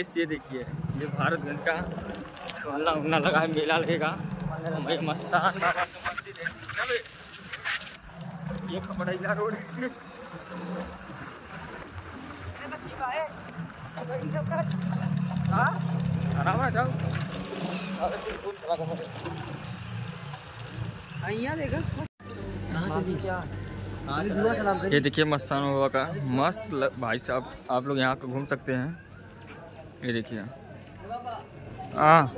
Guys ये देखिए ये भारतगंज का झोलना उलना लगा है मेला लगेगा। भाई मस्तान बाबा का मंदिर है। ये खपड़ैला रोड हाँ? आराम है जाओ। ये देखिए मस्तान बाबा का मस्त भाई साहब आप लोग यहाँ घूम सकते हैं। ये देखिए। हाँ।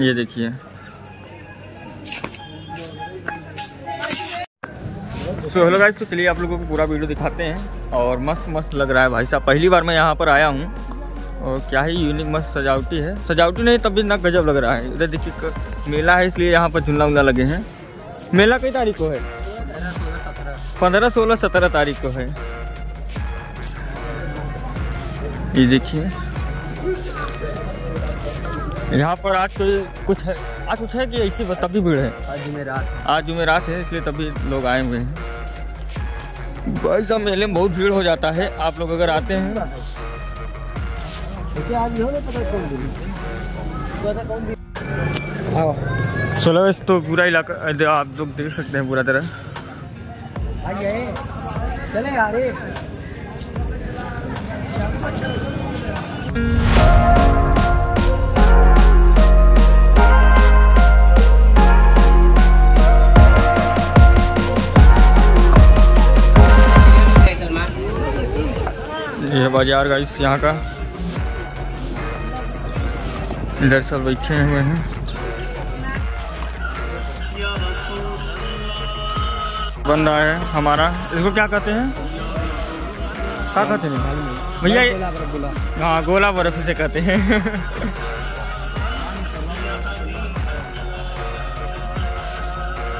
ये देखिए। सो हेलो गाइस तो चलिए आप लोगों को पूरा वीडियो दिखाते हैं और मस्त मस्त लग रहा है भाई साहब। पहली बार मैं यहाँ पर आया हूँ और क्या ही यूनिक मस्त सजावटी है। सजावटी नहीं, तब भी ना गजब लग रहा है। इधर देखिए मेला है, इसलिए यहाँ पर झूला उला लगे हैं। मेला कई तारीख को है? पंद्रह सोलह सत्रह तारीख को है। ये देखिए। यहाँ पर आज कोई कुछ है आज कुछ है कि ऐसी तभी भीड़ है? आज जुमेरात आज जुमेरात है इसलिए तभी लोग आए हुए हैं। भाई साहब मेले में बहुत भीड़ हो जाता है। आप लोग अगर आते हैं। आज हो। सोलह वैसे तो पूरा इलाका आप लोग देख सकते हैं पूरा तरह। चले यार ये ये बाज़ार का इस यहाँ का। इधर सब बैठे हुए हैं। बन रहा है हमारा। इसको क्या कहते हैं? क्या कहते हैं भैया हाँ गोला बर्फ़ से कहते हैं।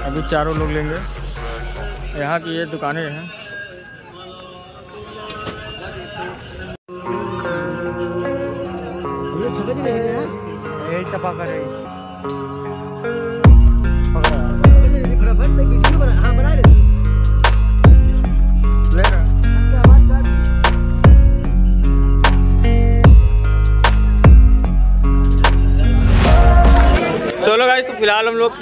अभी चारों लोग लेंगे। यहाँ की ये दुकानें हैं। हैं? यही चपा कर फ़िलहाल हम लोग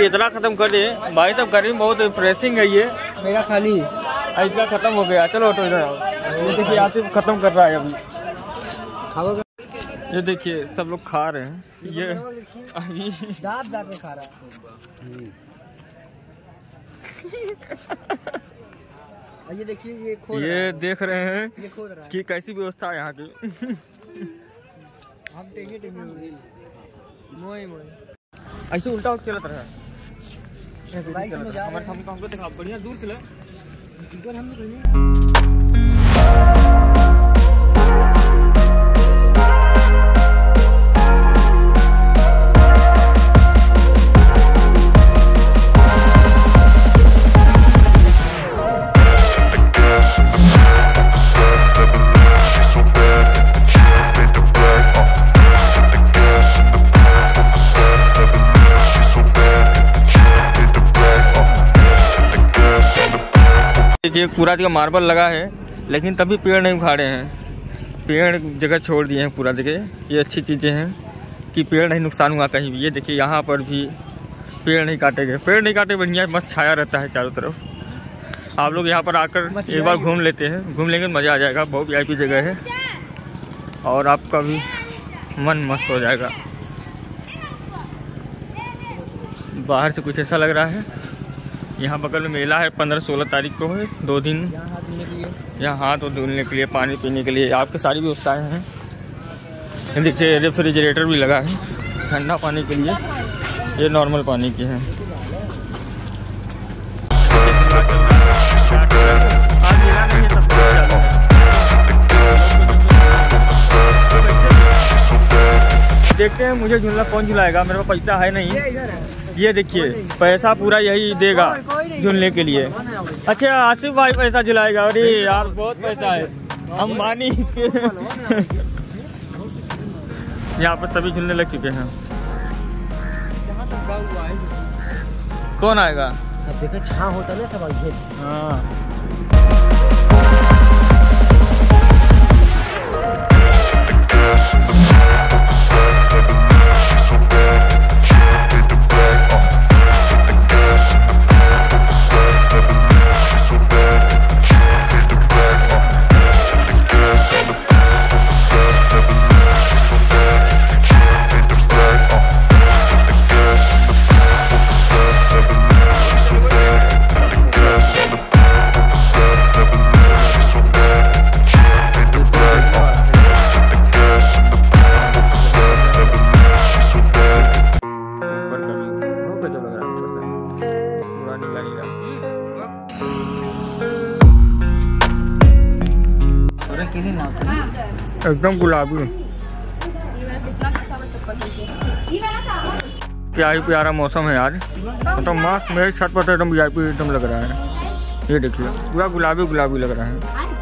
इतना खत्म कर दिए। भाई साहब गर्मी बहुत रिफ्रेशिंग है ये। मेरा खाली और इसका खत्म हो गया। चलो ऑटो इधर आओ। ये देखिए आसिफ खत्म कर रहा है अभी। ये देखिए सब लोग खा रहे हैं। ये अभी दाब दाब के खा रहा है। ये देखिए ये खो रहा ये है। देख रहे हैं ये खोद रहा है। कि कैसी व्यवस्था है यहाँ की। हम टेंगे टेंगे। मोई मोई ऐसे उल्टा होकर चलत रहा। बाइक में जा हमारे हमको हमको देखा बढ़िया दूर चले इधर हम देखिए पूरा जगह मार्बल लगा है लेकिन तभी पेड़ नहीं उखाड़े हैं। पेड़ जगह छोड़ दिए हैं पूरा जगह। ये अच्छी चीज़ें हैं कि पेड़ नहीं नुकसान हुआ कहीं भी। ये देखिए यहाँ पर भी पेड़ नहीं काटे गए। पेड़ नहीं काटे बढ़िया मस्त छाया रहता है चारों तरफ़। आप लोग यहाँ पर आकर एक बार घूम लेते हैं। घूम लेंगे तो मज़ा आ जाएगा। बहुत वी जगह है। और आपका भी मन मस्त हो जाएगा। बाहर से कुछ ऐसा लग रहा है। यहाँ बगल में मेला है पंद्रह सोलह तारीख को है, दो दिन। यहाँ हाथ हाथ धुलने के लिए, पानी पीने के लिए, आपके सारी व्यवस्थाएँ हैं। देखिए, रेफ्रिजरेटर भी लगा है, ठंडा पानी के लिए। ये नॉर्मल पानी की है। देखते हैं, मुझे झूलना कौन झुलाएगा, मेरे पास पैसा है नहीं। ये देखिए पैसा पूरा यही देगा झूलने के लिए। अच्छा आसिफ भाई पैसा झुलाएगा। अरे यार बहुत पैसा है। अंबानी इसके यहाँ पर सभी झूलने लग चुके हैं। कौन आएगा? अब देखो छाँ होता ना सब हाँ। ना एकदम गुलाबी। क्या ही प्यारा मौसम है आज मतलब मस्त, मेरी छत पर तो एकदम वीआईपी एकदम लग रहा है। ये देखिए, पूरा गुलाबी गुलाबी लग रहा है।